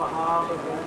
नमो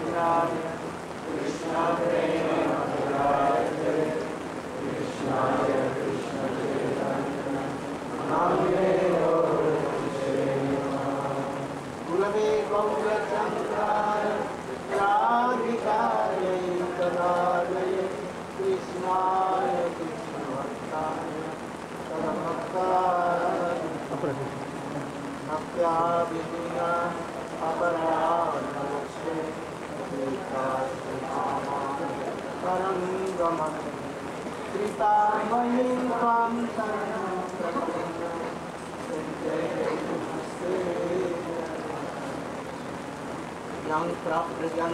प्राप्त प्रज्ञान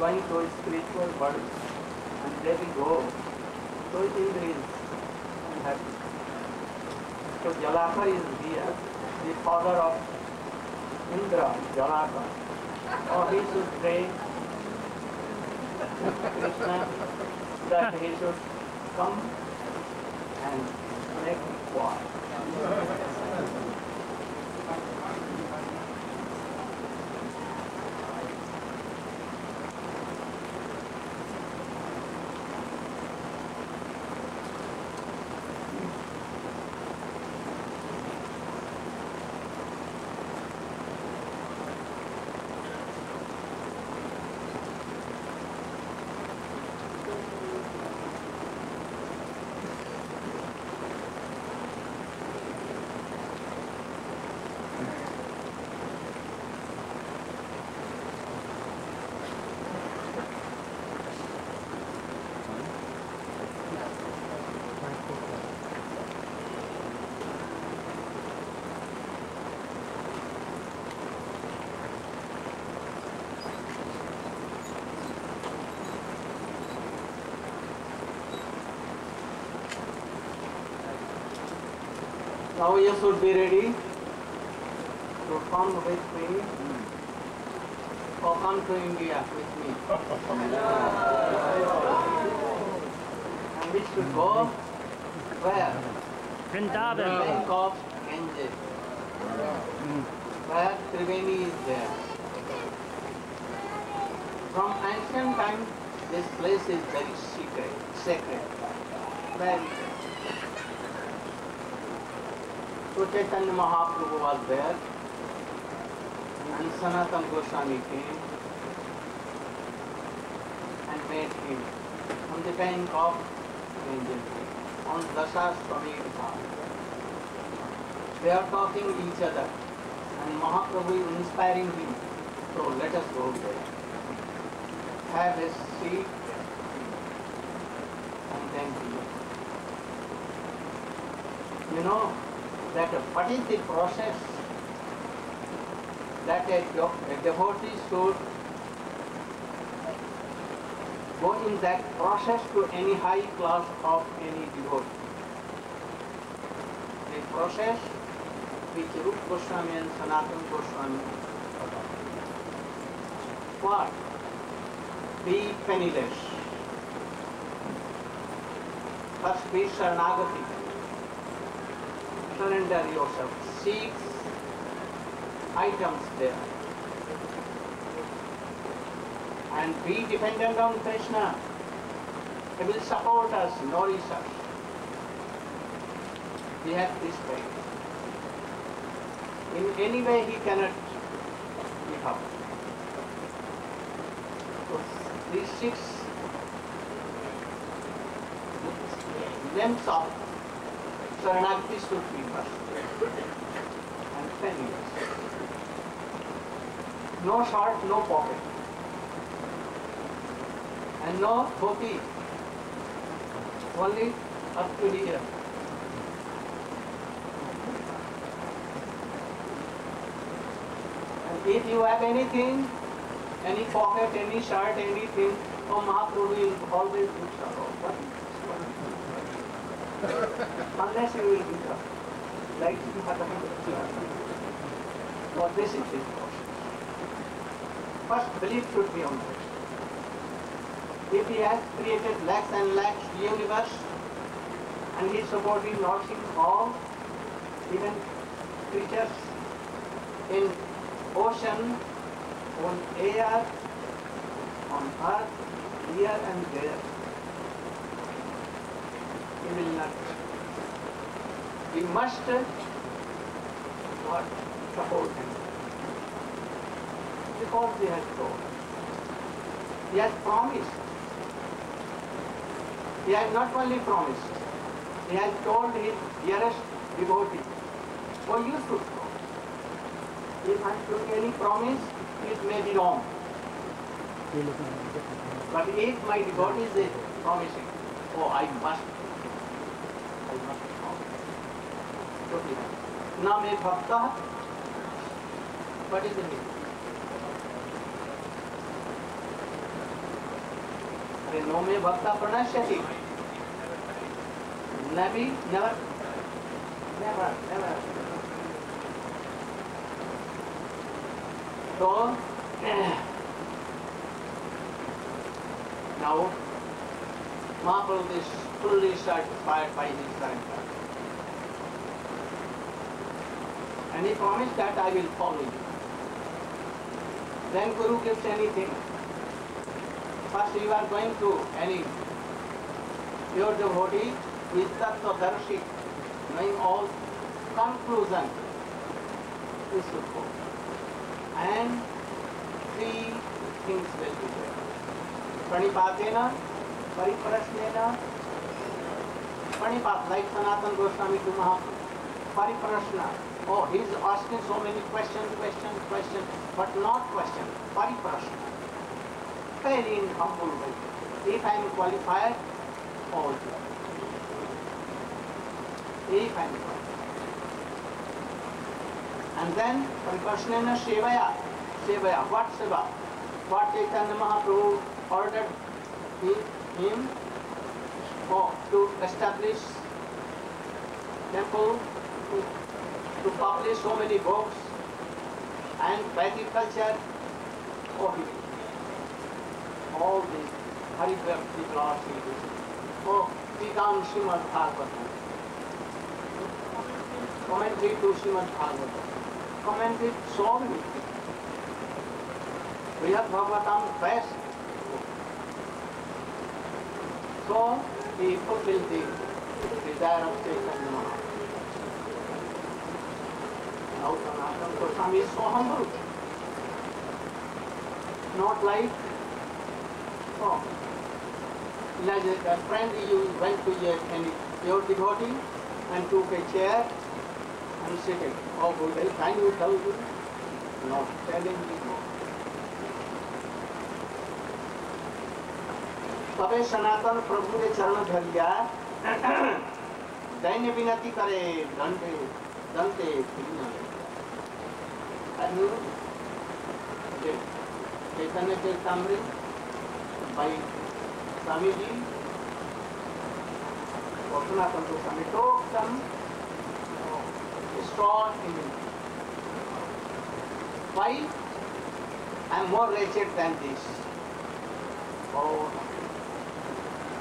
Going to spiritual world and will go to Indri's and happy. So Jalaka is here, the father of Indra, Jalaka. Or he should pray Krishna that he should come and make war. Now you should be ready to come with me or come to India with me. and we should go where? Vrindavan. Bank of Ganges. Where Triveni is there. From ancient times, this place is very secret, sacred, very तो Chaitanya Mahaprabhu was Sanatan Goswami के bank of angel on दशा Swami they are talking each other and Mahaprabhu inspiring him to let us go You know, that what is the process that a, a devotee should go in that process to any high class of any devotee. The process which Rup Goswami and Sanatana Goswami. What? Be penniless. First be Sharanagati surrender yourself. Six items there. And be dependent on Krishna. He will support us, nourish us. We have this faith. In any way he cannot give up. So these six limbs of Saranagati should be first. And years. No shirt, no pocket. And no dhoti. Only up to here. And if you have anything, any pocket, any shirt, anything, oh Mahaprabhu will always do sorrow. Unless you will sorrow. Like you have So this is his process. First belief should be on this. If he has created lakhs and lakhs universe, and he is supporting nourishing all, even creatures in ocean, on air, on earth, here and there. Not. We must uh, what, support him. Because he has told. He has promised. He has not only promised, he has told his dearest devotee, oh you should go. If I took any promise, it may be wrong. But if my devotee is promising, oh I must, Totally. Na me bhakta, what is the meaning? अरे नो में भक्ता प्रणश्यति नबी never never never so now Mahaprabhu is fully satisfied by his surrender and he promised that I will follow you then Guru gives anything First you are going to any your devotee with Tattvadarshi, knowing all conclusion, this should go. And three things will be there. Pranipatena, Pariprasnena, Pranipat, like Sanatan Goswami to Mahaprabhu. Pariprasna, oh, he is asking so many questions, questions, questions, but not questions, Pariprasna very humble way. If I am qualified, all good. If I am qualified. And then, Pariprasnena Sevaya. Sevaya, what Seva? What Chaitanya Mahaprabhu ordered him for, to establish temple, to, publish so many books, and agriculture, oh, he all the Haribhakti philosophy for Tikam Srimad Bhagavatam. Commentary to Srimad Bhagavatam. Commented so many things. We have Bhagavatam best. So he fulfilled the desire of Chaitanya Mahaprabhu. Now Sanatana Goswami is so humble. Not like Oh. Like a friend, you went to your, and your devotee and took a chair and sitting. Oh, Buddha, can you tell you? Not telling me. तबे सनातन प्रभु ने चरण धरिया दैन्य विनती करे दंते दंते चैतन्य चैतामृत भाई स्वामी जी अपना संतोष स्वामी टोकम strong in भाई I am more wretched than this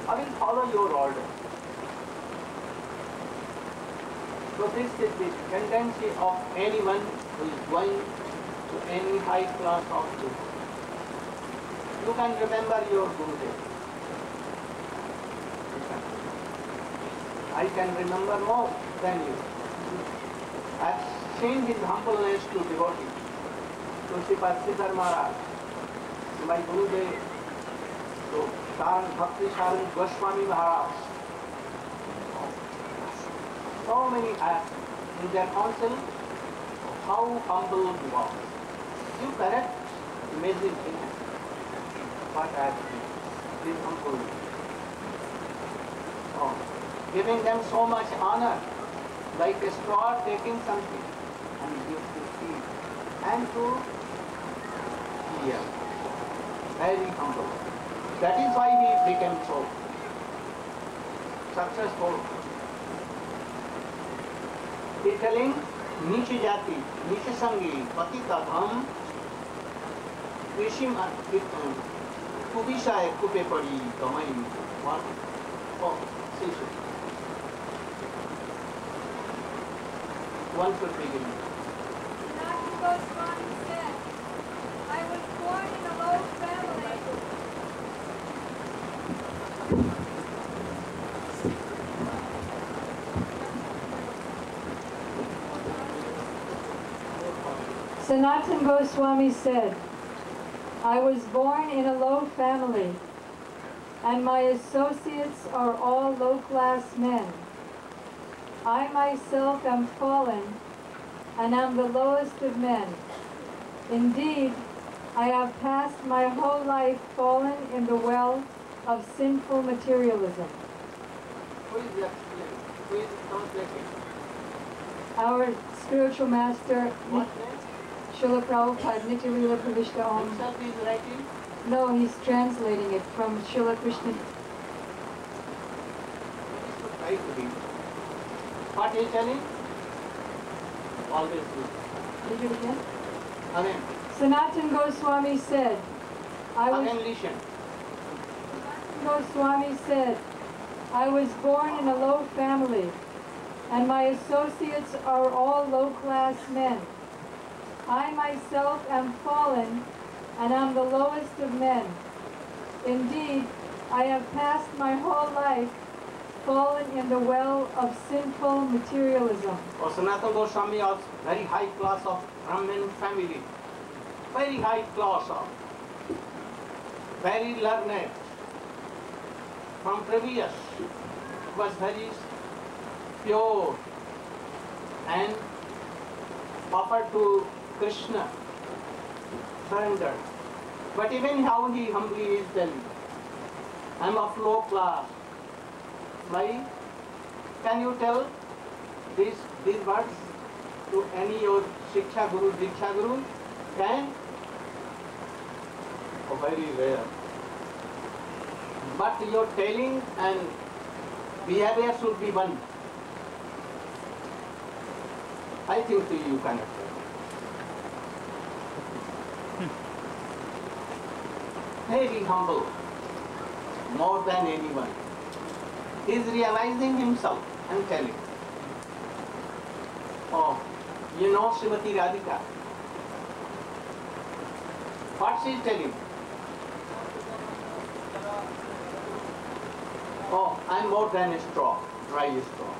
I will follow your order So this is the tendency of anyone who is going to any high class life. You can remember your Gurudev. I can remember more. than you. I've seen his humbleness to devotee. Tulsipat Siddhar Maharaj, my Gurudev, so Saran Bhakti Saran Goswami Maharaj. So many are in their council, how humble he was. You cannot imagine him. What I have seen. This humble. Oh, giving them so much honor, like a straw taking something and give to feed and to hear. Very humble. That is why he became so successful. He telling नीच जाति नीच संगी पतिता धम Regime at Victon, Kubishae Kubepari Domain 1. One for beginning. Nakugoswami said, I was born in a low family. Sanatan Goswami said, I was born in a low family, and my associates are all low-class men. I myself am fallen, and am the lowest of men. Indeed, I have passed my whole life fallen in the well of sinful materialism. Who is the Who is translating? Our spiritual master, What? Srila Prabhupada, Nityalila Pravishta Om. Himself is writing. No, he's translating it from Srila Krishna. What is to try to he telling? Always good. Read it again. Again, Sanatan Goswami said, I was again listen. Goswami said, I was born in a low family, and my associates are all low-class men. I myself am fallen, and am the lowest of men. Indeed, I have passed my whole life fallen in the well of sinful materialism. Or Sanatana Goswami was very high class of Brahmin family. Very high class of. Very learned. From previous was very pure and offered to Krishna. Surrendered. But even how he humbly is telling, I am of low class. Why? Can you tell these, these words to any your Shiksha Guru, Diksha Guru? Can? Oh, very rare. But your telling and behavior should be one. I think you cannot Very humble, more than anyone. He is realizing himself and telling. Oh, you know Srimati Radhika. What she is telling? Oh, I am more than a straw, dry straw.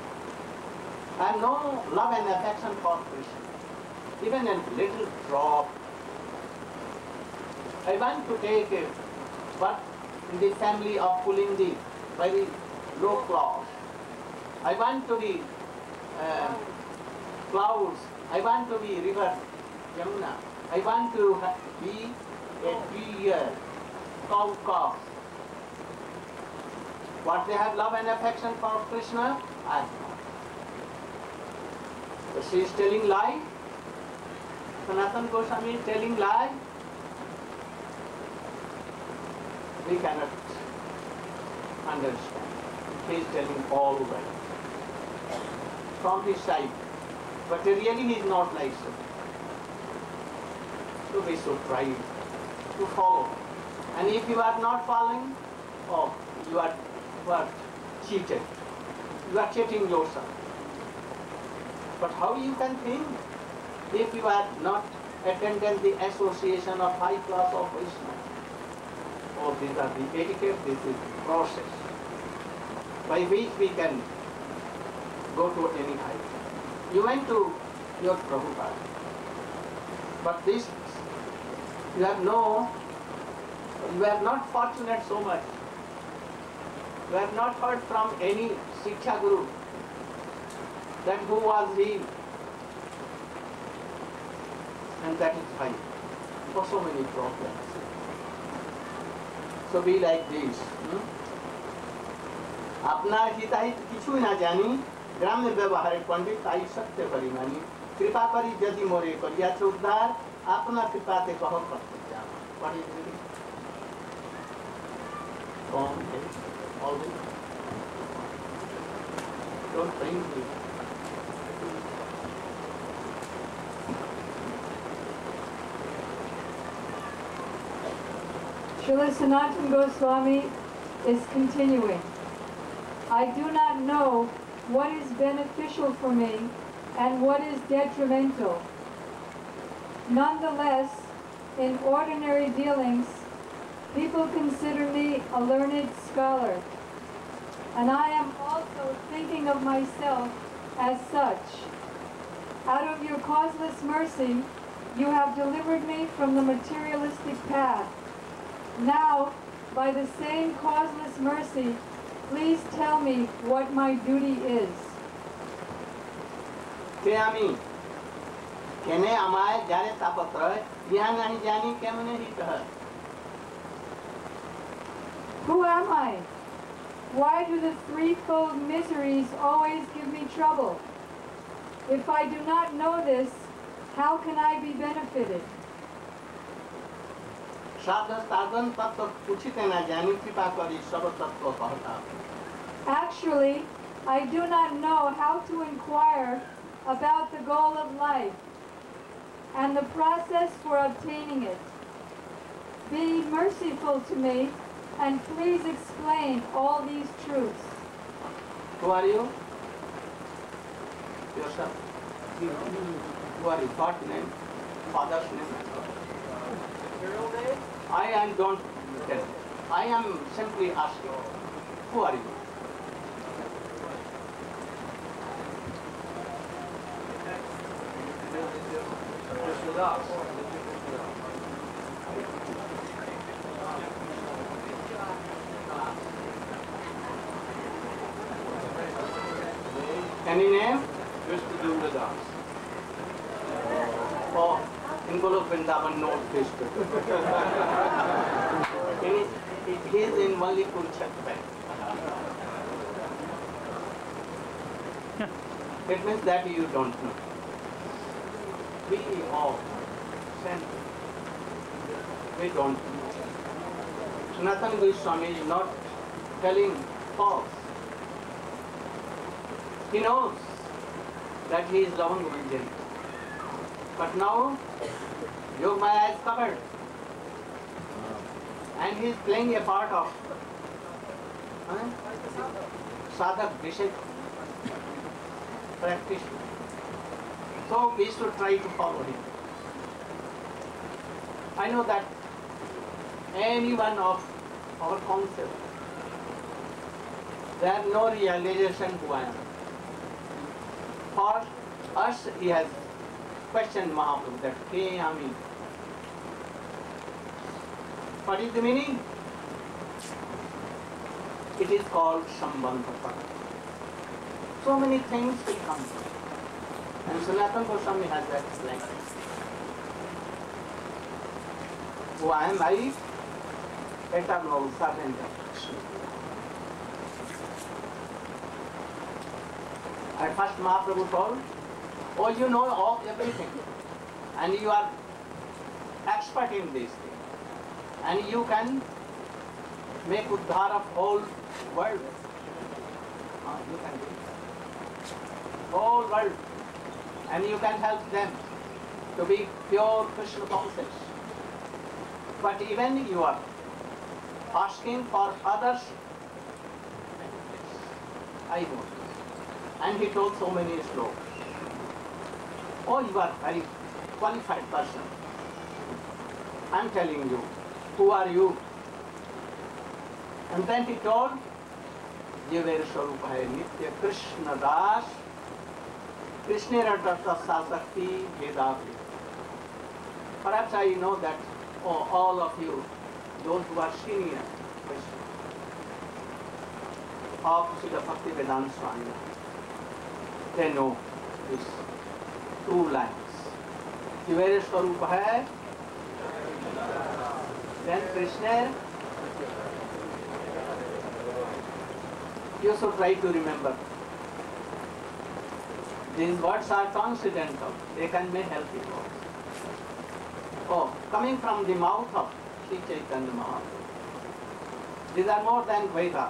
I have no love and affection for Krishna. Even a little drop. I want to take a but in the family of Pulindi, very low class. I want to be uh, clouds. I want to be river Yamuna. I want to be a deer, cow calf. What they have love and affection for Krishna, I. So she is telling lie. Sanatan Goswami is telling lie. We cannot understand. He is telling all from his side. But really he is not like so. So we should try to follow. And if you are not following, oh, you are, you are cheated. You are cheating yourself. But how you can think if you are not attending the association of high class of Vaishnava? Oh, these are the etiquette, this is the process by which we can go to any height. You went to your Prabhupada. But this, you have no, you are not fortunate so much. You have not heard from any Siksha Guru that who was he. And that is why for so many problems. So be like this. hmm? আপনার হিতাহিত কিছুই না জানি গ্রামে ব্যবহারে পণ্ডিত তাই সত্য পরিমাণী কৃপা করি যদি মোরে করিয়াছে উদ্ধার আপনার কৃপাতে কহ করতে চাও What is it? Come, okay. Always. Don't bring me. Srila Sanatana Goswami is continuing. I do not know what is beneficial for me and what is detrimental. Nonetheless, in ordinary dealings, people consider me a learned scholar, and I am also thinking of myself as such. Out of your causeless mercy, you have delivered me from the materialistic path. Now, by the same causeless mercy, please tell me what my duty is. কে আমি কেনে আমায় যারে তাপত্র ইহা নাহি জানি কেমনে হিত হয় Who am I? Why do the threefold miseries always give me trouble? If I do not know this, how can I be benefited? Actually, I do not know how to inquire about the goal of life and the process for obtaining it. Be merciful to me and please explain all these truths. Who are you? Yourself. Who are you? God's name? Father's name? I am don't tell. I am simply asking. Who are you? Any name? Krishna Das. Oh, in Golo Vrindavan, no Krishna. in, he is in Kurukshetra bank. It means that you don't know. We all sent. We don't know. Sanatana Goswami is not telling false. He knows that he is Lavan Vijay. But now, Yog Maya is covered. And he is playing a part of huh? sadhak, bishop, practitioner. So we should try to follow him. I know that any one of our concept, there is no realization who I am. For us, he has questioned Mahaprabhu that Ke Ami. What is the meaning? It is called Sambandha So many things will come. And Sanatana Goswami has explained. Who I am I? Eternal servant of Krishna. At first Mahaprabhu told, oh you know of everything and you are expert in this thing and you can make uddhar of whole world. Ah, you can do. Whole world and you can help them to be pure Krishna conscious. But even you are asking for others. I know. And he told so many slokas. Oh, you are very qualified person. I'm telling you, who are you? And then he told, ये मेरे स्वरूप है नित्य कृष्ण दास Tattva Sasakti Vedavri. Perhaps I know that oh, all of you, those who are senior of Srila Bhakti Vedanta Swami, they know this two line कि मेरे स्वरूप है। You so try to remember these words are consistent of they can be help you oh coming from the mouth of Shri Chaitanya Mahaprabhu these are more than Veda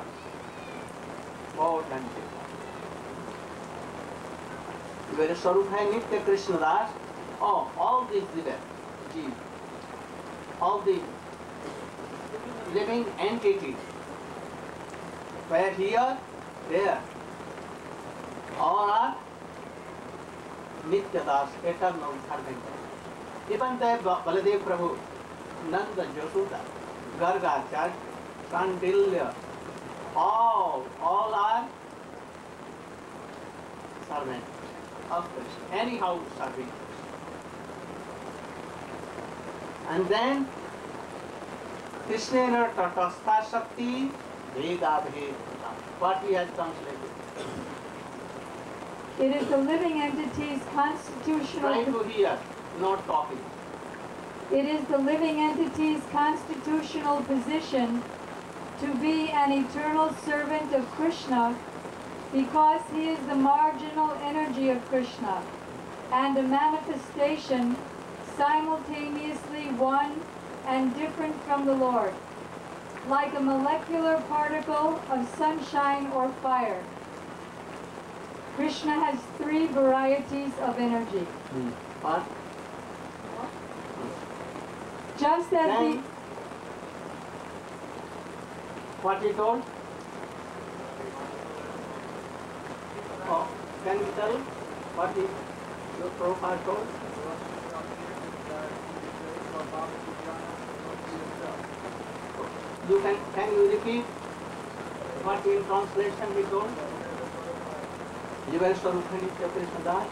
मेरे स्वरूप है नित्य कृष्ण दास और all this जीवन जीव। All this living entity where here there और are नित्य दास एटर no घर में इवन द बलदेव प्रभु नंद ज्योतुदा Garga Acharya कांडिल्य all all are servant of Krishna, anyhow serving Krishna. And then Krishnena Tatastha Shakti Veda Bheda. What we have translated. It is the living entity's constitutional to hear, not copy. It is the living entity's constitutional position to be an eternal servant of Krishna because he is the marginal energy of Krishna and a manifestation simultaneously one and different from the Lord, like a molecular particle of sunshine or fire. Krishna has three varieties of energy. What? Just as Then, the what he told? Oh, can you tell what he, your profile told? You can, can you repeat what in translation he told? Jivan Swarup Nitya Krishna Das?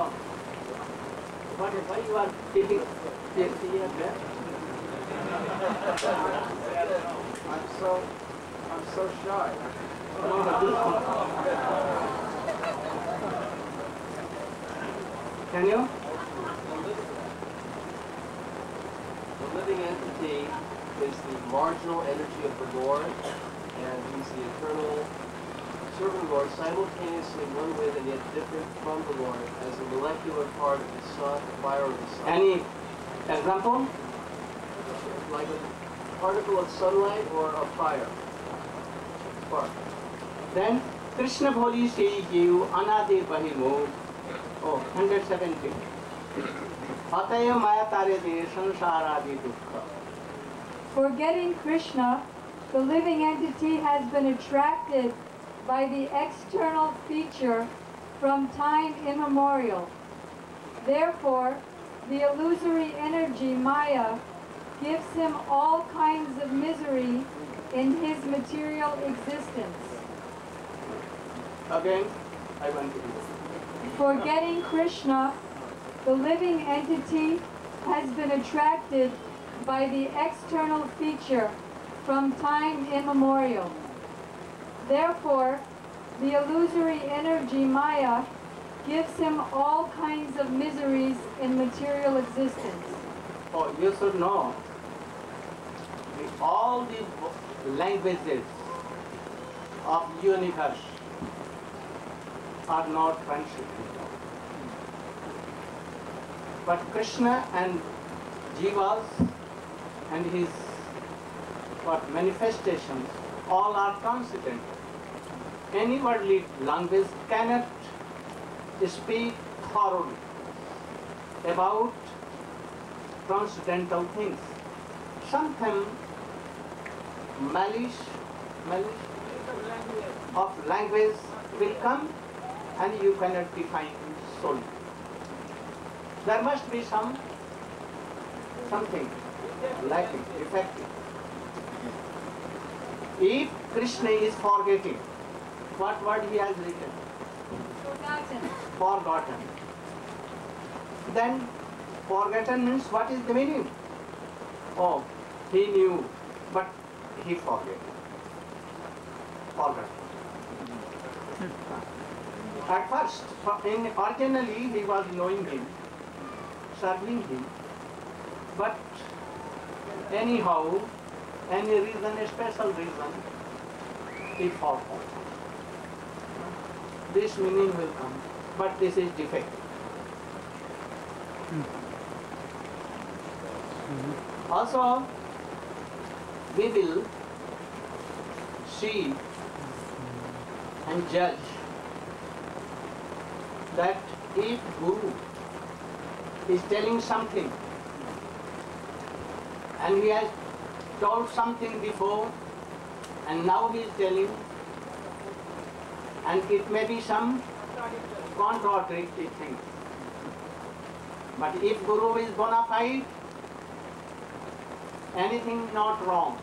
Oh. What, why you are taking PhD here? there? I'm so, I'm so shy. No, no, this one. Can you? The living entity is the marginal energy of the Lord, and he's the eternal and simultaneously one with and yet different from the Lord as a molecular part of the sun, the fire of the sun. Any example? Like a particle of sunlight or a fire. Spark. Then Krishna Bholi Sri Jiv Anadi Bahimod. Oh, 170. Ataya Maya Tarede Sansaradi Dukkha. Forgetting Krishna, the living entity has been attracted by the external feature from time immemorial. Therefore, the illusory energy Maya gives him all kinds of misery in his material existence. Again, I want to do it. Forgetting Krishna, the living entity has been attracted by the external feature from time immemorial. Therefore, the illusory energy Maya gives him all kinds of miseries in material existence. Oh, you should know all the languages of universe are not transcendental. But Krishna and Jivas and his what manifestations all are transcendental. Any worldly language cannot speak thoroughly about transcendental things. Sometimes malice, malice, of language will come and you cannot define soul. There must be some something lacking, defective. If Krishna is forgetting, what word he has written? Forgotten. Forgotten. Then forgotten means what is the meaning? Oh, he knew, but he forget. Forgot. At first, in originally he was knowing him, serving him, but anyhow, any reason, a special reason, he forgot. This meaning will come, but this is defect. Hmm. Hmm. Hmm. Also, we will see and judge that if Guru is telling something and he has told something before and now he is telling and it may be some contradictory thing. But if Guru is bona fide, anything not wrong,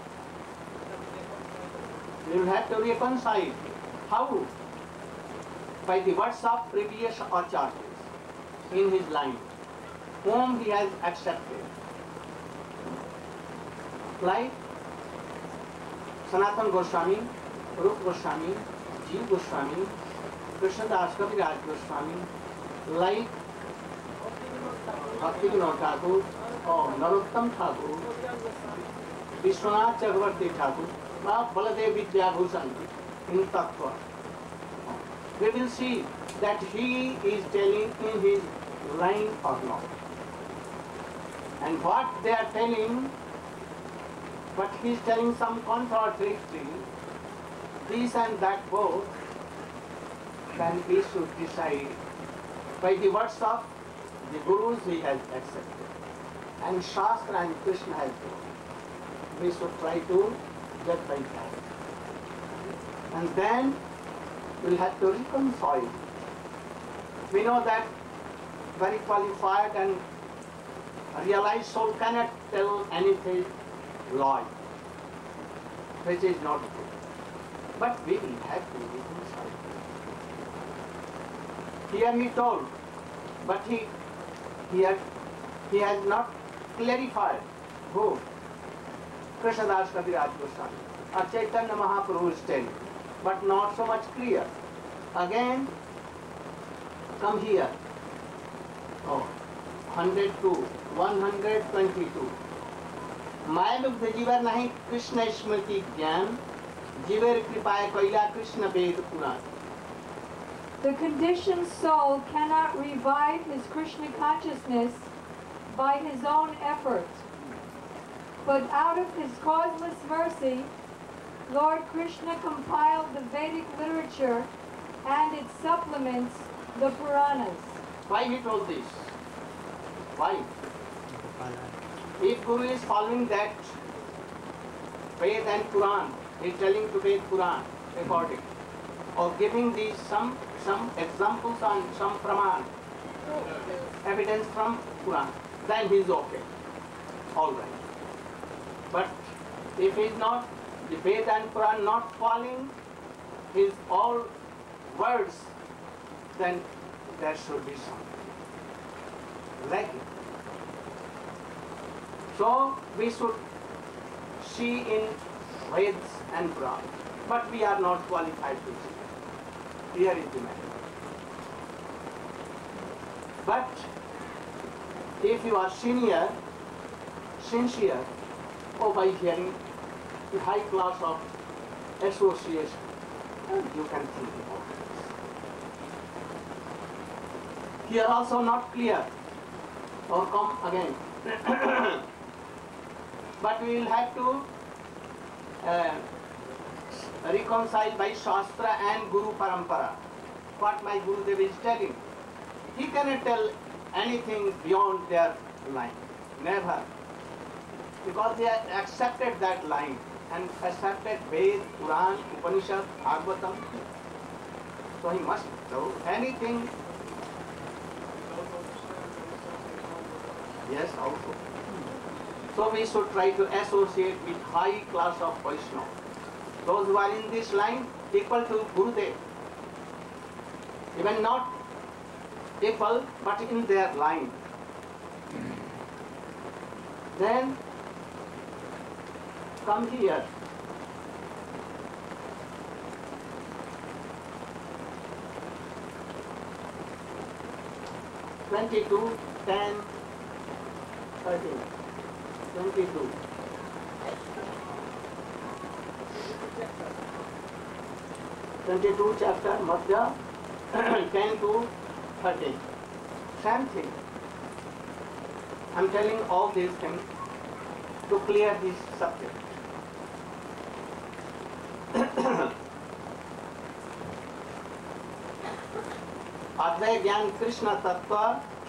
you will have to reconcile. How? By the words of previous acharyas in his line, whom he has accepted. Like Sanatan Goswami, Rup Goswami, Jeev Goswami, Krishnadas Kaviraj Goswami, like Bhakti Vinod Thakur or Narottam Thakur, Vishwanath Chakravarti Thakur, or Baladev Vidyabhushan in Tattva. We will see that he is telling in his line or not. And what they are telling, but he is telling some contradictory, this and that both, then we should decide by the words of the Gurus we have accepted. And Shastra and Krishna has told. We should try to get by that. And then we'll have to reconcile. We know that very qualified and realized soul cannot tell anything lie, which is not good. But we will have to live reconcile. Here he told, but he he had he has not clarified who Krishnadas Kaviraj Goswami or Chaitanya Mahaprabhu is telling, but not so much clear. Again, come here. Oh, 102, 122. माया लुब्ध जीवर नहीं कृष्ण स्मृति ज्ञान জীবের কৃপায় কইলা Krishna Veda Purana The conditioned soul cannot revive his Krishna consciousness by his own effort. But out of his causeless mercy, Lord Krishna compiled the Vedic literature and its supplements, the Puranas. Why he told this? Why? If Guru is following that faith and Puran, he is telling to Ved Puran according, or giving these some some examples and some praman, evidence from Puran, then he is okay. All right. But if he is not, the Ved and Puran not following his all words, then there should be something lacking. So we should see in Veds and Puran, but we are not qualified to see. Here is the matter. But if you are senior, sincere, or by hearing the high class of association, you can think about this. Here also not clear, or come again. but we will have to uh, reconcile by Shastra and Guru Parampara. What my Guru Dev is telling. He cannot tell anything beyond their line. Never. Because they have accepted that line. and accepted Ved, Quran, Upanishad, Bhagavatam. So he must know anything. Yes, also. So we should try to associate with high class of Vaishnava. Those who are in this line equal to Gurudev. Even not equal, but in their line. Then come here. Twenty-two, ten, thirteen, two chapter Madhya this clear this subject ज्ञान कृष्ण तत्व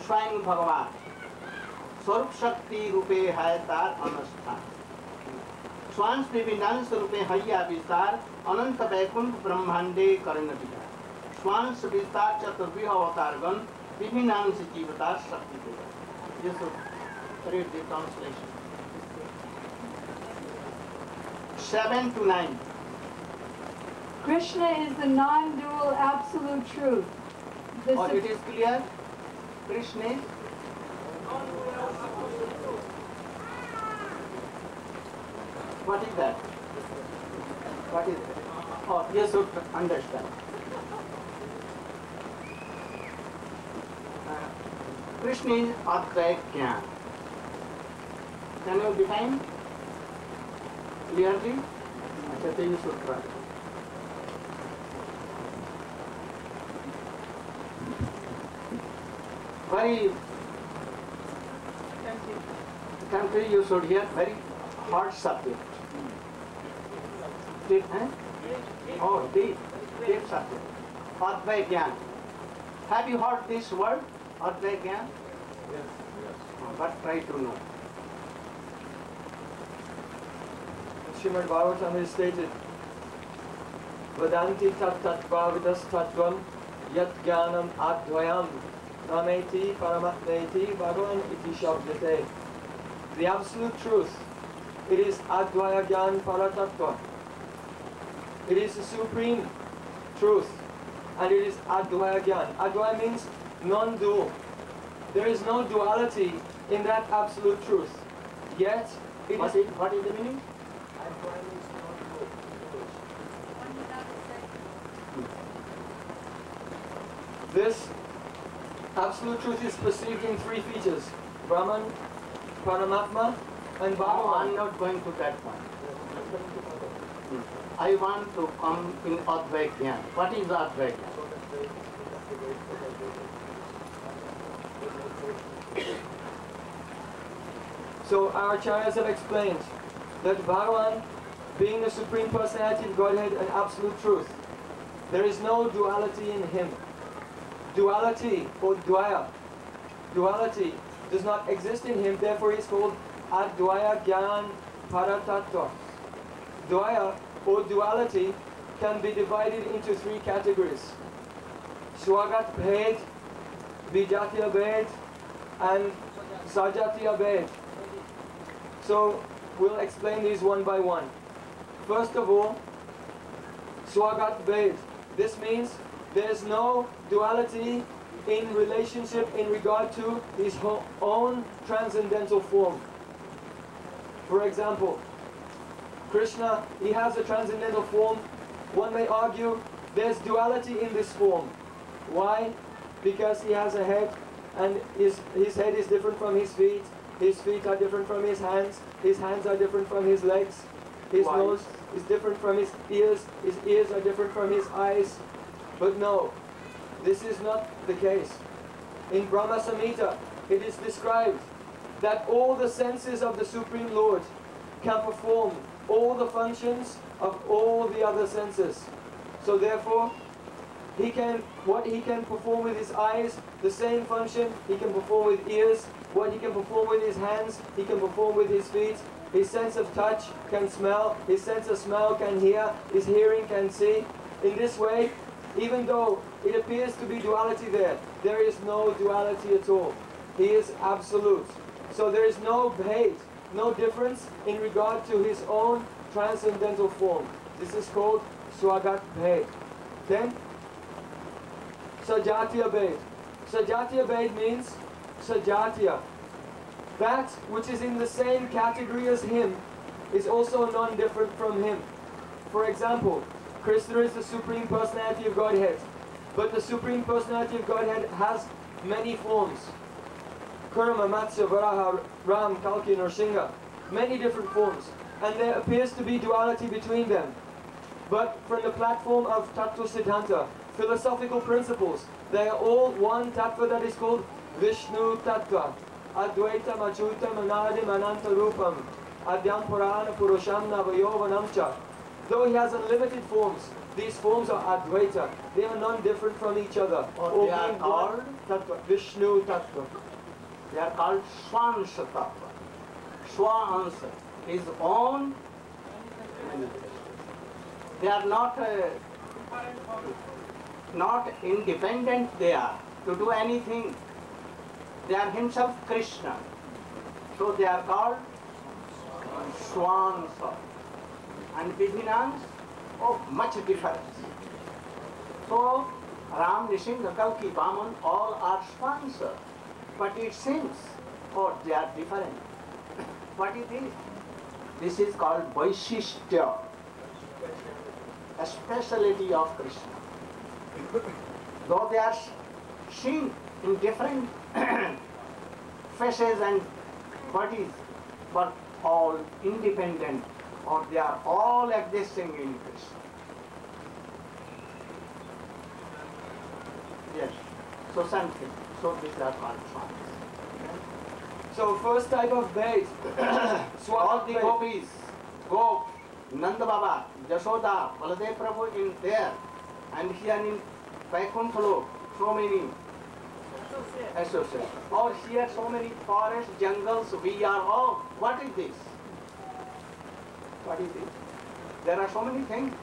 स्वयं भगवान स्वरूप शक्ति रूपे है तार अनुष्ठान स्वांश विभिन्नांश रूपे हैया विस्तार अनंत वैकुंठ ब्रह्मांडे कर्ण विचार स्वांश विस्तार चतुर्व्यूह अवतार गण विभिन्नांश जीवतार शक्ति the. Seven to nine. Krishna is the non-dual absolute truth. Or sup- it is clear, Krishna What is that? What is that? Oh, you should understand. Uh, Krishna is Advait Jnana. Can you define clearly? अच्छा तो should try. Very country you should hear very hard subject. Deep, eh? Oh, deep, deep subject. Advait Jnana. Have you heard this word, Advait Jnana? Oh, But try to know. Srimad Bhagavatam is stated, Vadanti tat tattvavidas tattvam yat jnanam advayam nameti paramatmeti bhagavan iti shabdate. The absolute truth, it is advaya jnana paratattva. It is the supreme truth, and it is advaya jnana. Advaya means non-dual. There is no duality in that absolute truth. Yet, it What is is, what is the meaning? Advaya means non-dual. This absolute truth is perceived in three features Brahman, Paramatma, and Oh, I'm not going to that one. Hmm. I want to come in Advait. What is Advait? So our acharyas have explained that Bhagavan, being the Supreme Personality of Godhead and absolute truth, there is no duality in him. Duality or dvaya, duality does not exist in him, therefore he is called Advaya Gyan Paratattva. Dvaya or duality can be divided into three categories. Swagat Bhed, Vijatiya Bhed, and Sajatiya Bhed. So we'll explain these one by one. First of all, Swagat Bhed. This means there's no duality in relationship in regard to his own transcendental form. For example, Krishna, he has a transcendental form. One may argue there's duality in this form. Why? Because he has a head and his, his head is different from his feet. His feet are different from his hands. His hands are different from his legs. His Why? nose is different from his ears. His ears are different from his eyes. But no, this is not the case. In Brahma Samhita, it is described that all the senses of the Supreme Lord can perform all the functions of all the other senses. So therefore, he can what he can perform with his eyes, the same function he can perform with ears, what he can perform with his hands, he can perform with his feet. his sense of touch can smell, his sense of smell can hear, his hearing can see. In this way, even though it appears to be duality there, there is no duality at all. He is absolute. So there is no hate, no difference in regard to his own transcendental form. This is called Swagat Bhed. Then, Sajatiya Bhed. Sajatiya Bhed means Sajatiya. That which is in the same category as him is also non-different from him. For example, Krishna is the Supreme Personality of Godhead. But the Supreme Personality of Godhead has many forms. Kurma, Matsya, Varaha, Ram, Kalki, Nrsimha. Many different forms. And there appears to be duality between them. But from the platform of Tattva Siddhanta, philosophical principles, they are all one Tattva that is called Vishnu Tattva. Advaitam, Achutam, Anadim, Ananta Rupam. Adyam Purana, Purusham, Navayovanam Cha. Though he has unlimited forms, these forms are Advaita. They are non-different from each other. Or All they are being one Tattva, Vishnu Tattva. They are called Swansha Tattva. His own manifestation. They are not uh, not independent they are to do anything. They are himself Krishna. So they are called Swansha. And us, oh, much difference. So Ram, Nrsimha, Kalki, Vaman, all are Swansha. But it seems, oh, they are different. What is this? This is called Vaishistya, a speciality of Krishna. Though they are seen in different faces and bodies, but all independent, or they are all existing in Krishna. Yes. So something. So these are called Swansha. So first type of bait, All the bait. gopis, Gop, Nanda Baba, Jashoda, Baladev Prabhu in there, and here in Vaikuntha Lok, so many associates. Or here so many forests, jungles, we are all. What is this? What is this? There are so many things.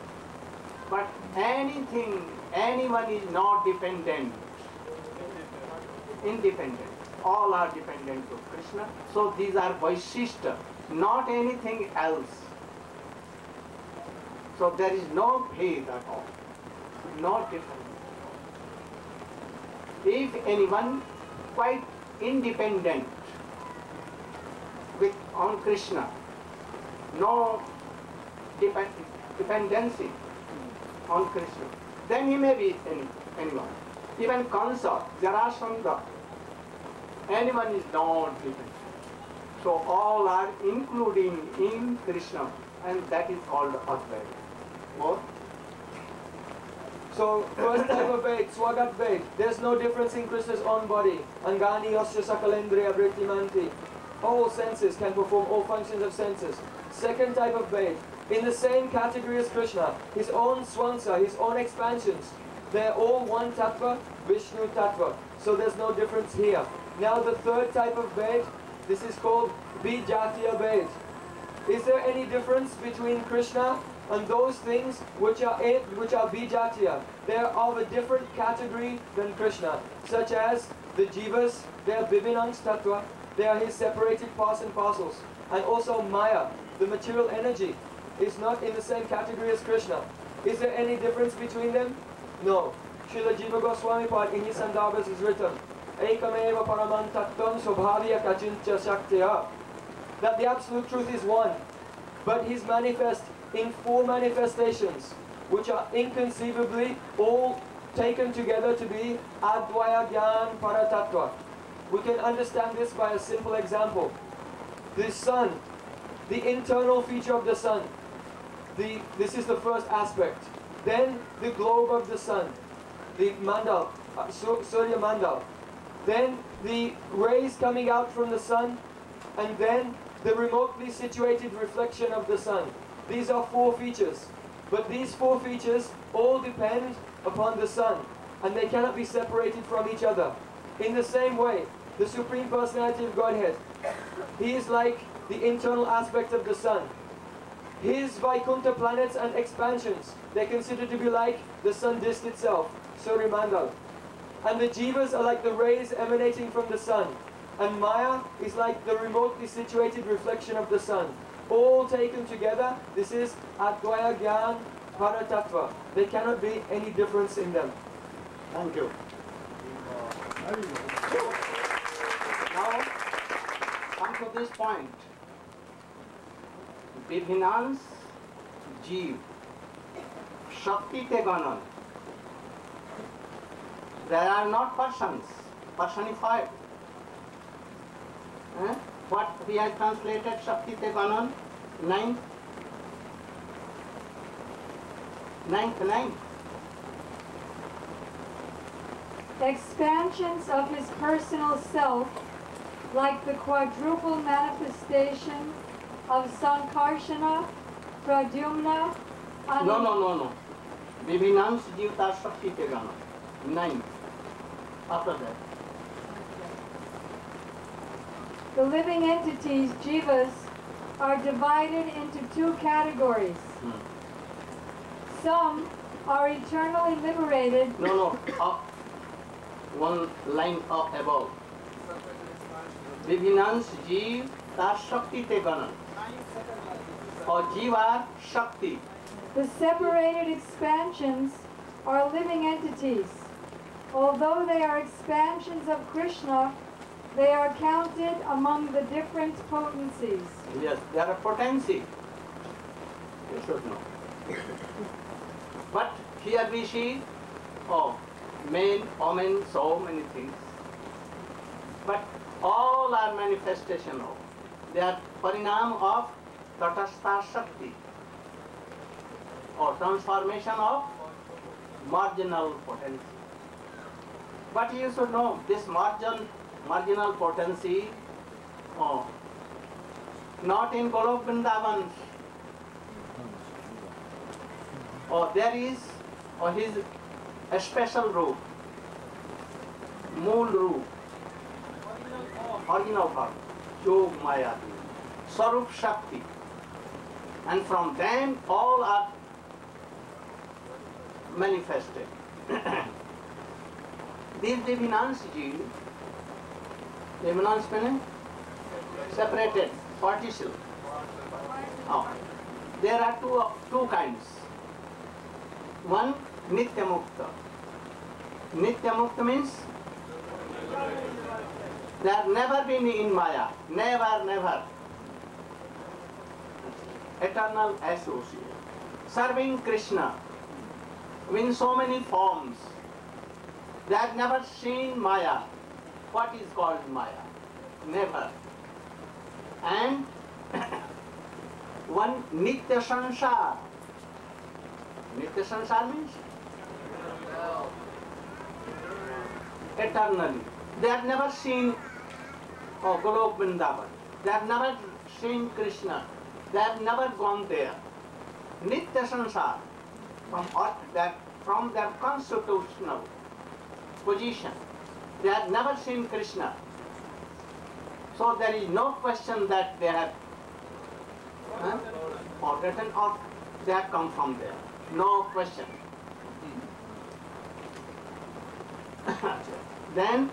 But anything, anyone is not dependent. Independent. All are dependent to Krishna. So these are Vaishishta, not anything else. So there is no bhed at all. No difference. If anyone quite independent with on Krishna, no depend, dependency on Krishna, then he may be any, anyone. Even Kansa, Jarasandha, anyone is not dependent. So all are including in Krishna and that is called Advaita. More? So first type of bhed, Swagat bhed. There's no difference in Krishna's own body. Angani yasya sakalendriya vrittimanti. All senses can perform all functions of senses. Second type of bhed, in the same category as Krishna, his own swansa, his own expansions. They're all one tattva, Vishnu tattva. So there's no difference here. Now the third type of bhed, this is called Bijatiya bhed. Is there any difference between Krishna and those things which are which are bijatiya? They are of a different category than Krishna, such as the jivas, they are bibinans tattva, they are his separated parts and parcels, and also maya, the material energy, is not in the same category as Krishna. Is there any difference between them? No. Srila Jiva Goswami Pad in his Sandarbhas is written, Kachintya shaktya that the absolute truth is one, but he's manifest in four manifestations, which are inconceivably all taken together to be Advaya Gyan Paratattva. We can understand this by a simple example. The sun, the internal feature of the sun, the, this is the first aspect. Then the globe of the sun, the mandal, uh, Surya mandal. Then the rays coming out from the sun, and then the remotely situated reflection of the sun. These are four features. But these four features all depend upon the sun, and they cannot be separated from each other. In the same way, the Supreme Personality of Godhead, He is like the internal aspect of the sun. His Vaikuntha planets and expansions, they're considered to be like the sun disk itself, Surimandal. And the jivas are like the rays emanating from the sun. And Maya is like the remotely situated reflection of the sun. All taken together, this is Advaya Gyan Paratattva. There cannot be any difference in them. Thank you. Now, come to this point. Bibhinans Jeev, Shakti ke Ganan. They are not persons, personified. Eh? What we have translated Shakti te Ganan? Ninth. Ninth, ninth. Expansions of his personal self, like the quadruple manifestation of Sankarshana, Pradyumna, and No, no, no, no. Bibhinans Jeev tar Shakti te Ganan. Ninth. After that. the living entities, jivas, are divided into two categories. Hmm. Some are eternally liberated No, no, up. One line up above. Bibhinans Jeev tar Shakti te Ganan. Or Shakti. The separated expansions are living entities. Although they are expansions of Krishna, they are counted among the different potencies. Yes, they are a potency. You should know. But here we see, oh, men, women, so many things. But all are manifestation of. They are parinam of Tatastha Shakti or transformation of marginal potency. But you should know this margin, marginal potency, oh, not in Golok Vrindavan. Or there is, or his a special root, mool root, original form, Yog Maya, Sarup Shakti. And from them all are manifested. These Devinans ji, Devinans meaning separated, partition. Oh. There are two, two kinds. One, Nitya Mukta. Nitya Mukta means they have never been in Maya. Never, never. Eternal associate. Serving Krishna in so many forms. They have never seen Maya. What is called Maya? Never. And one Nitya Sansar. Nitya Sansar means eternally. They have never seen oh, Golok Vrindavan. They have never seen Krishna. They have never gone there. Nitya Sansar, from, that, from their constitutional position, they have never seen Krishna. So there is no question that they have huh, forgotten or they have come from there. No question. then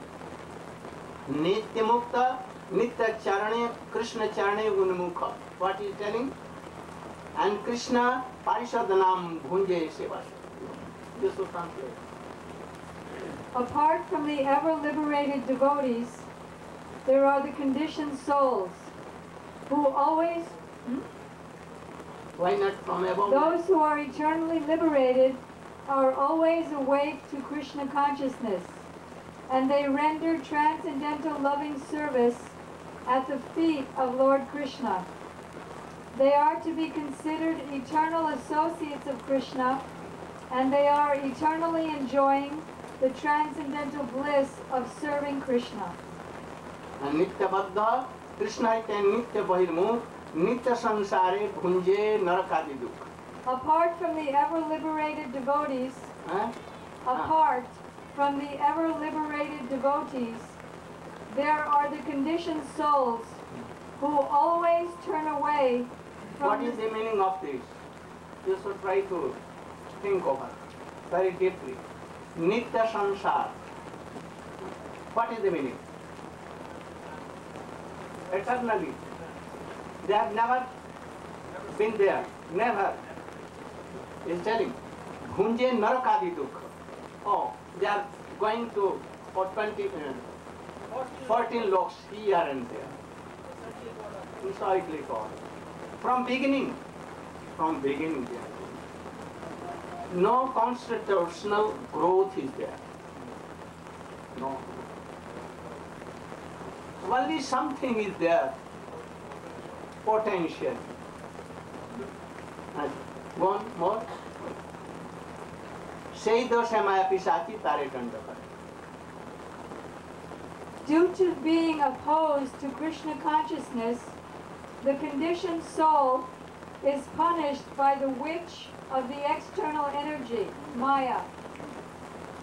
Nitya Mukta, Nitya Charane, Krishna Charane Unmukha. What is telling? And Krishna Parishadanam Bhunje Seva. This will translate. Apart from the ever liberated devotees, there are the conditioned souls who always, hmm? Why not from above? those who are eternally liberated, are always awake to Krishna consciousness, and they render transcendental loving service at the feet of Lord Krishna. They are to be considered eternal associates of Krishna, and they are eternally enjoying the transcendental bliss of serving Krishna. And Nitya Baddha, Krishna ite Nitya Bahirmukh, Nitya Sansare Bhunje Narakadi Apart from the ever liberated devotees, Huh? apart from the ever liberated devotees, there are the conditioned souls who always turn away What is the meaning of this? You should try to think over very deeply. Nitya Sansar. What is the meaning? Eternally. They have never been there. Never. Is telling. Bhunje narakadi dukha. Oh, they are going to for 20, uh, 14 loks here and there. Insightly called. From beginning, from beginning doing. No constitutional growth is there. No. Only something is there, potential. And one more. সেই দোষে মায়া পিসাচি তারে দণ্ড করে Due to being opposed to Krishna consciousness, the conditioned soul is punished by the witch of the external energy, Maya.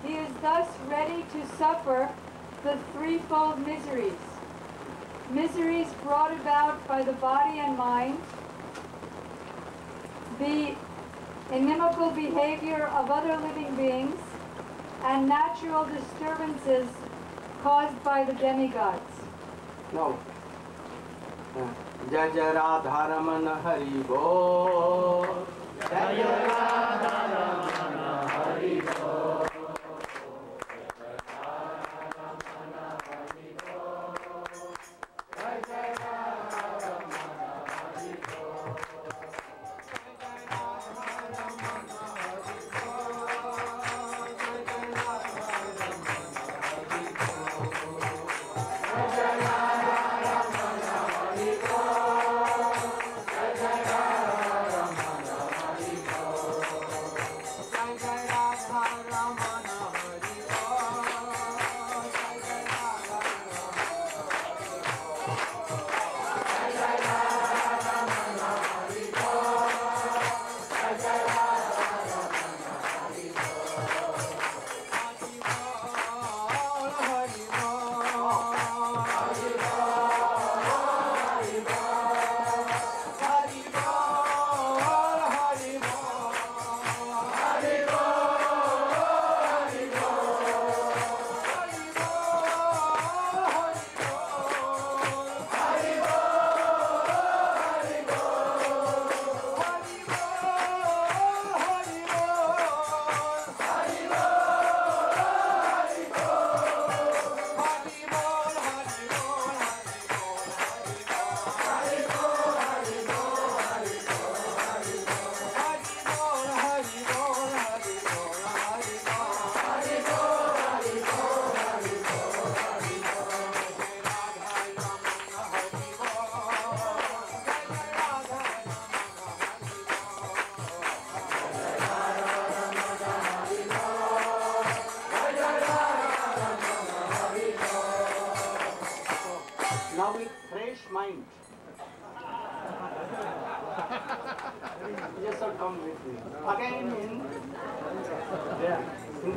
He is thus ready to suffer the threefold miseries. Miseries brought about by the body and mind, the inimical behavior of other living beings, and natural disturbances caused by the demigods. No. जय जय राधा रमन हरि बोल जय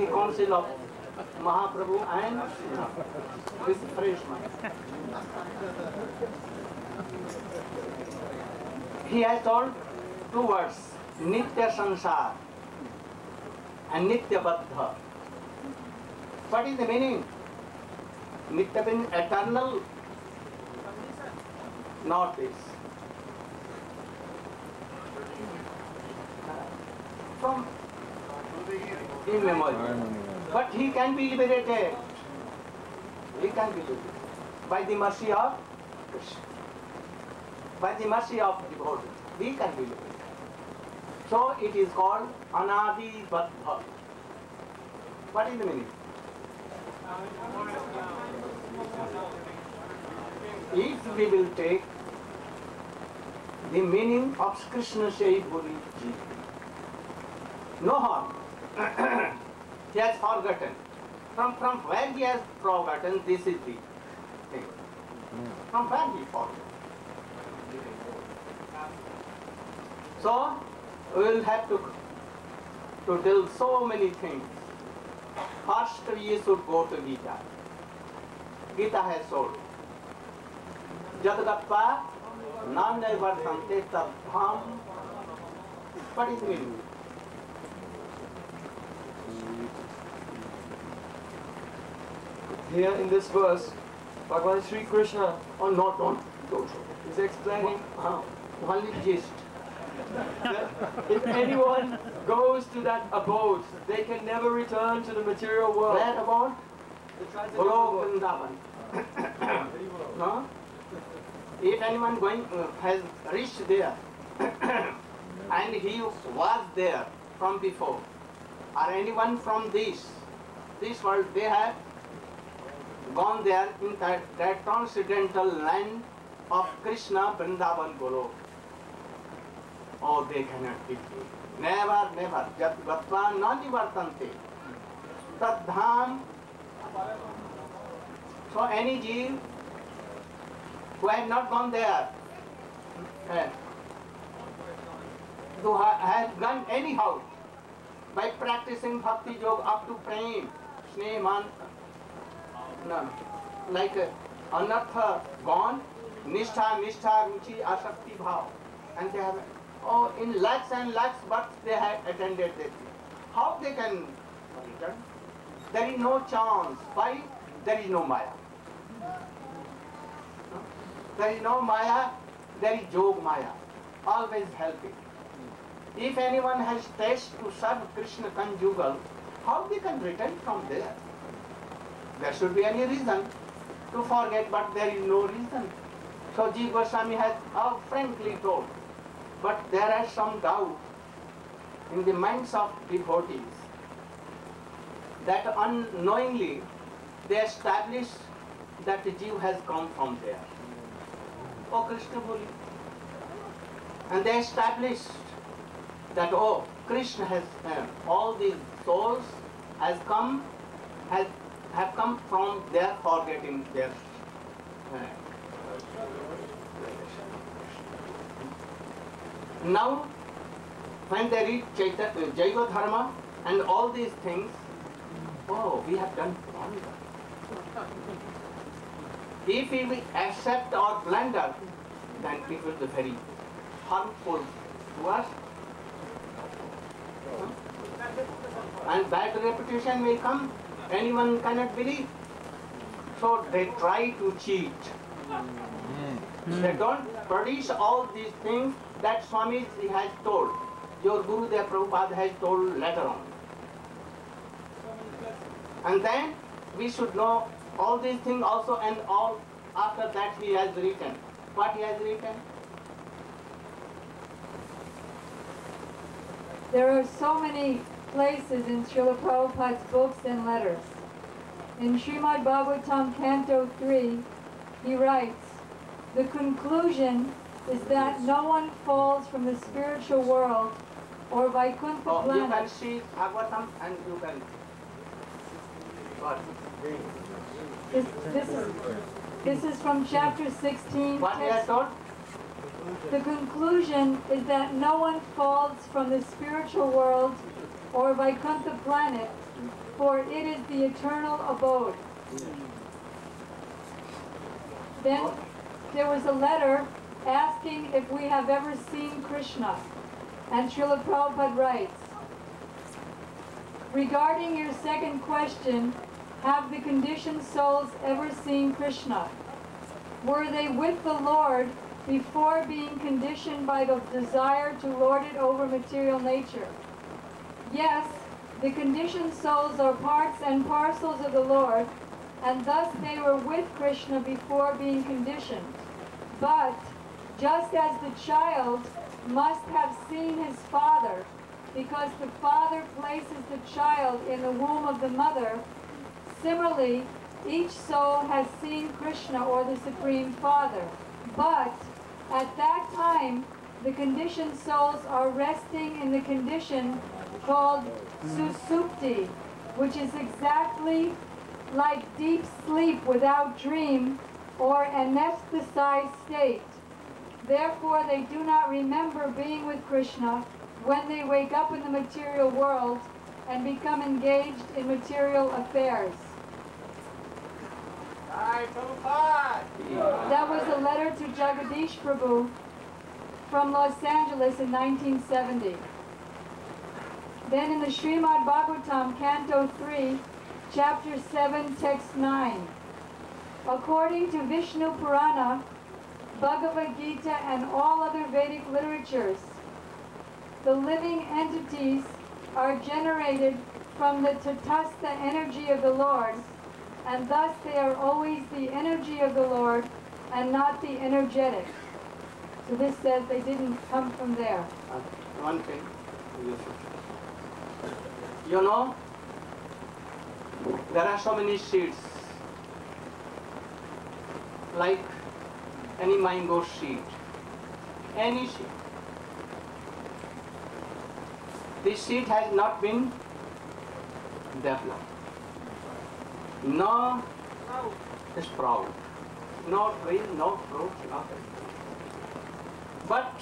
the council of Mahaprabhu and with fresh. He has told two words, Nitya Sansar and Nitya Baddha. What is the meaning? Nitya means eternal not this. From immemorial. But he can be liberated. He can be liberated by the mercy of Krishna. By the mercy of devotee, we can be liberated. So it is called Anadi Baddha. What is the meaning? If we will take the meaning of Krishna Sai Ji, no harm. He has forgotten. From, from where he has forgotten, this is the thing. From where he forgot. So, we will have to, to tell so many things. First, we should go to Gita. Gita has told. Jadagappa Nanaivartante Tabham. What is meaning? Here in this verse, Bhagavan Sri Krishna Oh, no, don't, don't. is explaining Uh, only gist. if anyone goes to that abode, they can never return to the material world. Where about? The world. Vrindavan. no? If anyone going uh, has reached there and he was there from before, or anyone from this this world, they have gone there in that, that transcendental land of Krishna Vrindavan Golo. Oh, they cannot be free. Never, never. Jat gatva nani vartante. Tad dham so any Jew who had not gone there, eh, who ha- has gone anyhow by practicing bhakti yoga up to prem, snehaman, like अनर्थ gone निष्ठा निष्ठा, रुचि, आसक्ति, भाव and they have oh in lakhs and lakhs but they have attended this how they can return there is no chance by there is no maya there is no maya there is Yoga maya always helping if anyone has taste to serve Krishna conjugal how they can return from there There should be any reason to forget, but there is no reason. So Jiva Goswami has uh, frankly told, but there are some doubt in the minds of devotees that unknowingly they establish that the has come from there. Oh Krishna Boli. And they established that oh Krishna has uh, all these souls has come has have come from their forgetting their uh, now when they read Chaita, uh, Jaiva Dharma and all these things, oh, we have done wonder. If we accept or blunder, then it will be very harmful to us. And bad reputation will come, anyone cannot believe. So they try to cheat. Hmm. They don't produce all these things that Swami has told. Your Guru Dev Prabhupada has told later on. And then we should know all these things also and all after that he has written. What he has written? There are so many places in Srila Prabhupada's books and letters. In Srimad Bhagavatam Canto 3, he writes, The conclusion is that no one falls from the spiritual world or Vaikuntha Oh, you can see Bhagavatam and you can. What? This, this, is, this is from chapter 16. What text- told? The conclusion is that no one falls from the spiritual world or Vaikuntha planet, for it is the eternal abode. Then there was a letter asking if we have ever seen Krishna. And Srila Prabhupada writes, Regarding your second question, have the conditioned souls ever seen Krishna? Were they with the Lord before being conditioned by the desire to lord it over material nature? Yes, the conditioned souls are parts and parcels of the Lord, and thus they were with Krishna before being conditioned. But just as the child must have seen his father, because the father places the child in the womb of the mother, similarly, each soul has seen Krishna or the Supreme Father. But at that time, the conditioned souls are resting in the condition called susupti, which is exactly like deep sleep without dream or anesthetized state. Therefore, they do not remember being with Krishna when they wake up in the material world and become engaged in material affairs. That was a letter to Jagadish Prabhu from Los Angeles in 1970. Then in the Srimad Bhagavatam, Canto 3, Chapter 7, Text 9. According to Vishnu Purana, Bhagavad Gita, and all other Vedic literatures, the living entities are generated from the Tatastha energy of the Lord, and thus they are always the energy of the Lord and not the energetic. So this says they didn't come from there. Uh, one thing. You know, there are so many seeds, like any mango seed, any seed. This seed has not been developed. No sprout, no tree, no fruit, nothing. But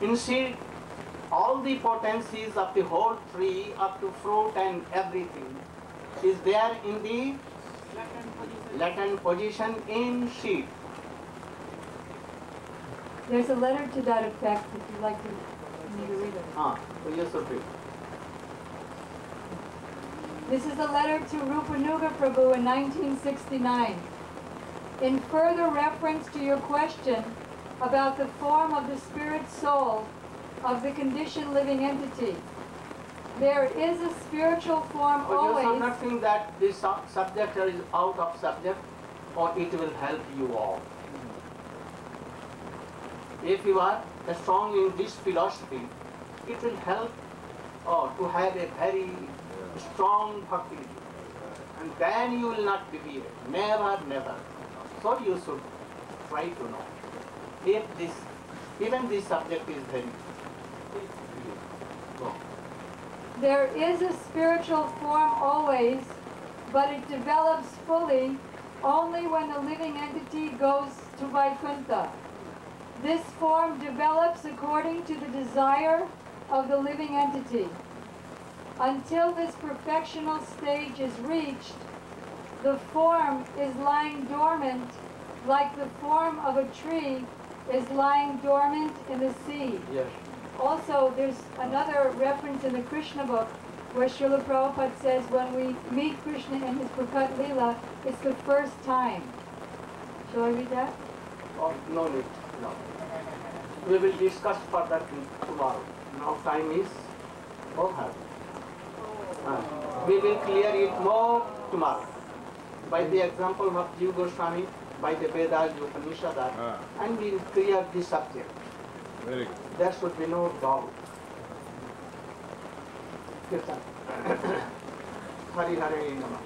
in seed, all the potencies of the whole tree, up to fruit and everything, is there in the latent position in seed. There's a letter to that effect if you'd like to, read it. Ah, you should read. This is a letter to Rupanuga Prabhu in 1969. In further reference to your question about the form of the spirit soul of the conditioned living entity, there is a spiritual form But you should always. not think that this su- subject is out of subject or it will help you all. If you are a strong in this philosophy, it will help oh, to have a very strong bhakti. And then you will not deviate. Never, never. So you should try to know. If this, even this subject is very Go. There is a spiritual form always, but it develops fully only when the living entity goes to Vaikuntha. This form develops according to the desire of the living entity. Until this perfectional stage is reached, the form is lying dormant like the form of a tree is lying dormant in the sea. Yes. Also, there's another reference in the Krishna book where Srila Prabhupada says when we meet Krishna in his Prakat Leela, it's the first time. Shall I read that? Oh, no need, no. We will discuss further tomorrow. Now time is over. Uh, we will clear it more tomorrow. By the example of Jiva Goswami, by the Vedas, the Upanishads, Ah. and we will clear this subject. Very good. There should be no doubt. Kirtan. Hari Hare Namah.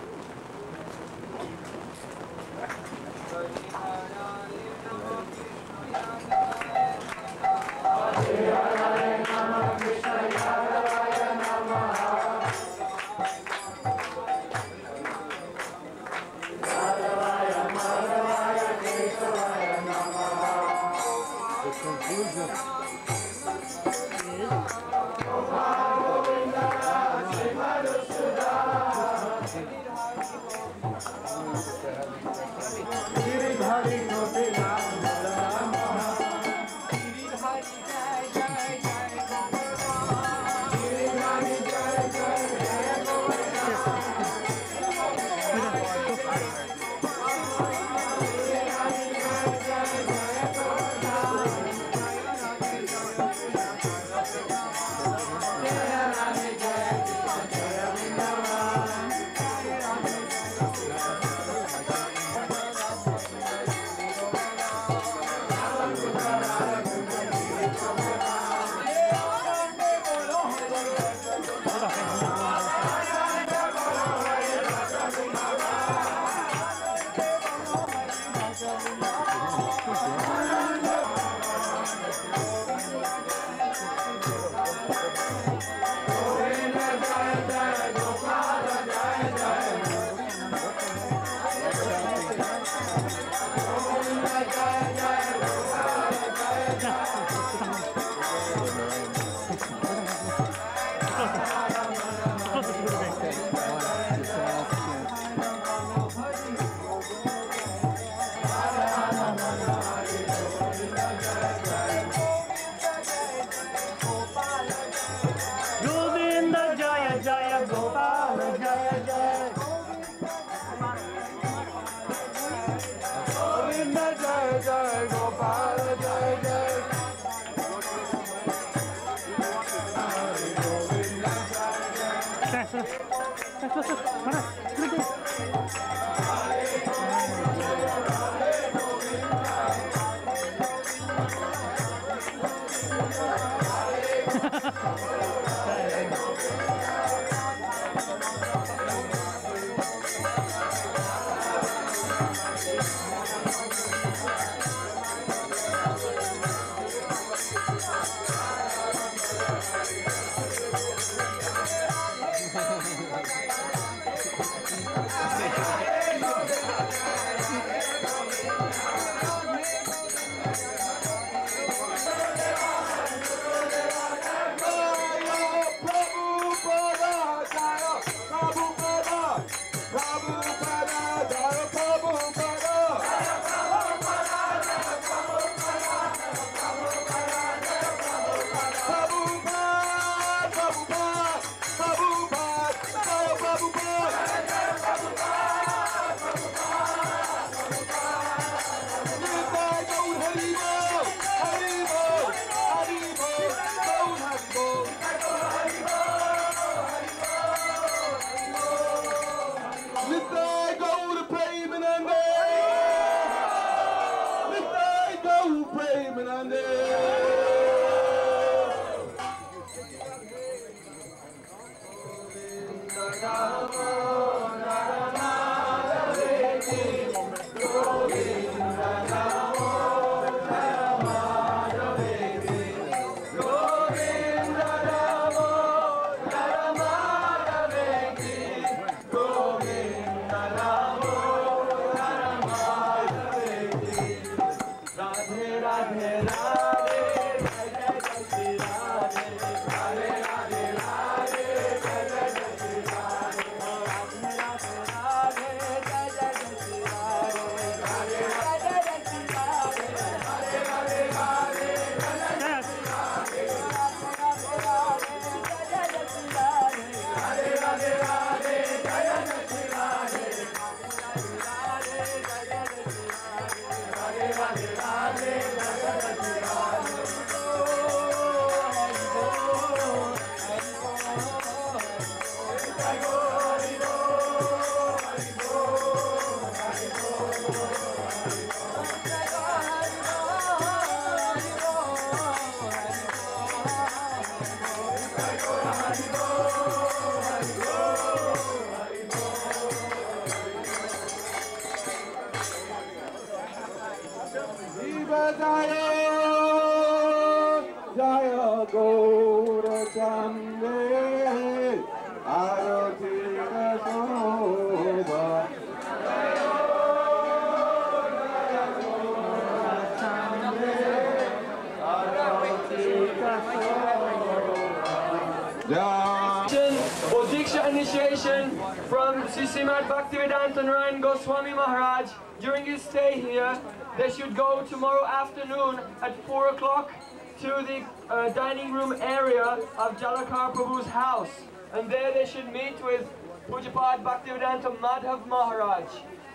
Srimad Bhaktivedanta Narayan Goswami Maharaj. During his stay here, they should go tomorrow afternoon at 4 o'clock to the uh, dining room area of Jalakar Prabhu's house. And there they should meet with Pujapad Bhaktivedanta Madhav Maharaj.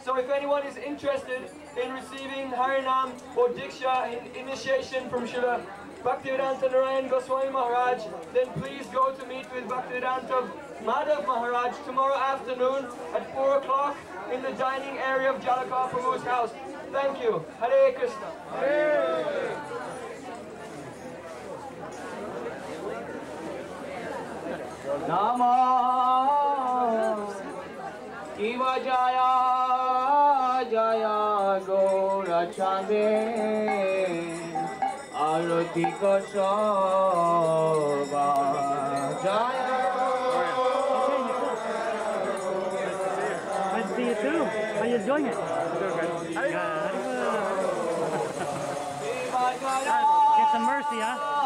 So if anyone is interested in receiving Harinam or Diksha in initiation from Srila Bhaktivedanta Narayan Goswami Maharaj, then please go to meet with Bhaktivedanta Madhav Maharaj tomorrow afternoon at 4 o'clock in the dining area of Jalakar Prabhu's house. Thank you. Hare Krishna. Nama Kiva Jaya Jaya Gaura Chande Arati Kosova Some mercy, huh?